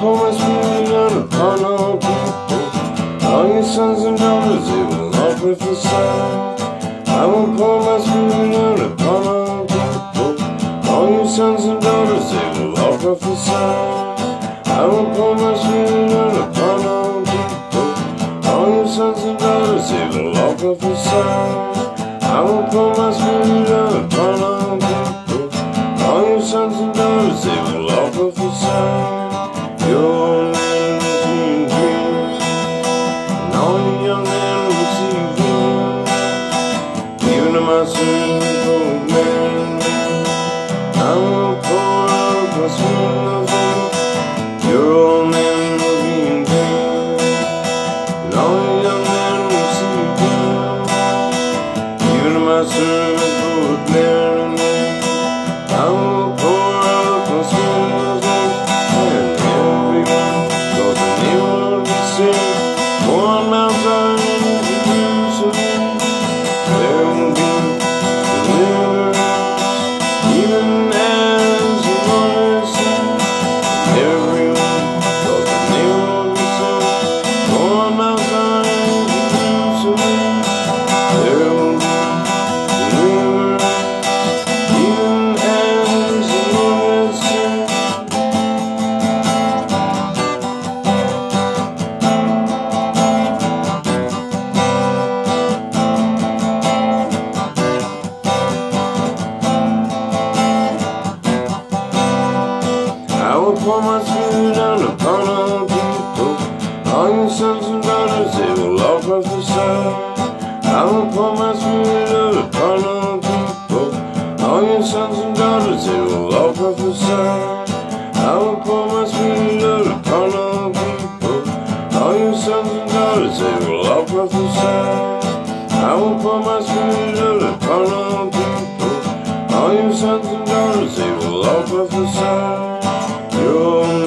for my sweet and honor people. All your sons and daughters, they will all prophesy. I will pour my spirit out upon all people. All your sons and daughters, they will all prophesy. I will pour my spirit out upon all people. All your sons and daughters, they will all prophesy. I will pour my spirit out upon all people. All your sons and daughters, they will dreams. Pour my spirit out upon all people. All your sons and daughters, they will all prophesy. I will pour my spirit out upon all people. All your sons and daughters, they will all prophesy. I will pour my spirit out upon all people. All your sons and daughters, they will all prophesy. I will pour my spirit out upon all people. All your sons and daughters, they will all prophesy. Your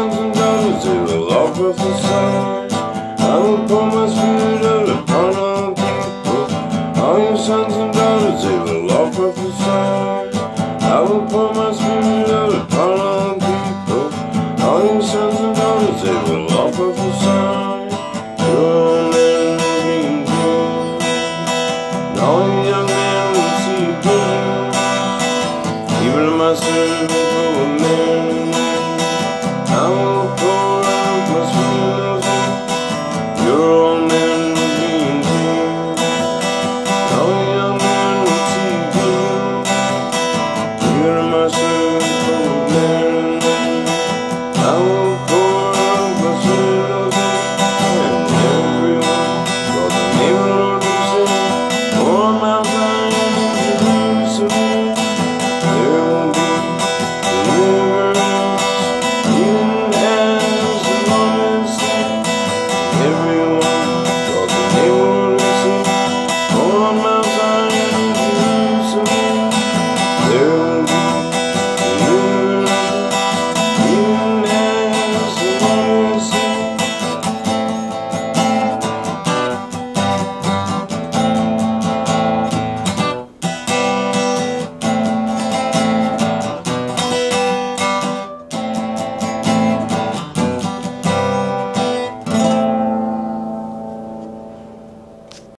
Sons and daughters, they will all prophesy. I will pour my spirit out upon all people. All your sons and daughters, they will all prophesy. I will pour my spirit out upon all people. All your sons and daughters, they will all prophesy. Your men will be in dreams, and